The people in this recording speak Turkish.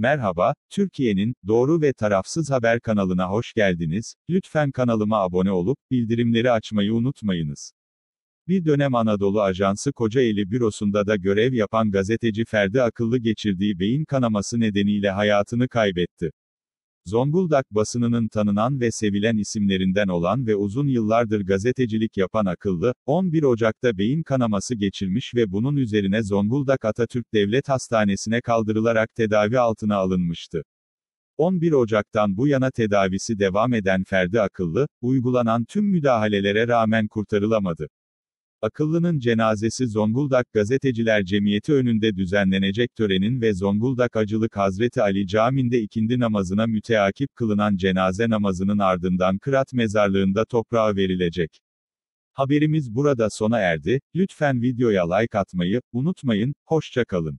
Merhaba, Türkiye'nin doğru ve tarafsız haber kanalına hoş geldiniz. Lütfen kanalıma abone olup bildirimleri açmayı unutmayınız. Bir dönem Anadolu Ajansı Kocaeli bürosunda da görev yapan gazeteci Ferdi Akıllı geçirdiği beyin kanaması nedeniyle hayatını kaybetti. Zonguldak basınının tanınan ve sevilen isimlerinden olan ve uzun yıllardır gazetecilik yapan Akıllı, 11 Ocak'ta beyin kanaması geçirmiş ve bunun üzerine Zonguldak Atatürk Devlet Hastanesi'ne kaldırılarak tedavi altına alınmıştı. 11 Ocak'tan bu yana tedavisi devam eden Ferdi Akıllı, uygulanan tüm müdahalelere rağmen kurtarılamadı. Akıllı'nın cenazesi Zonguldak Gazeteciler Cemiyeti önünde düzenlenecek törenin ve Zonguldak Acılık Hazreti Ali Camii'nde ikindi namazına müteakip kılınan cenaze namazının ardından Kırat Mezarlığı'nda toprağa verilecek. Haberimiz burada sona erdi, lütfen videoya like atmayı, unutmayın, hoşça kalın.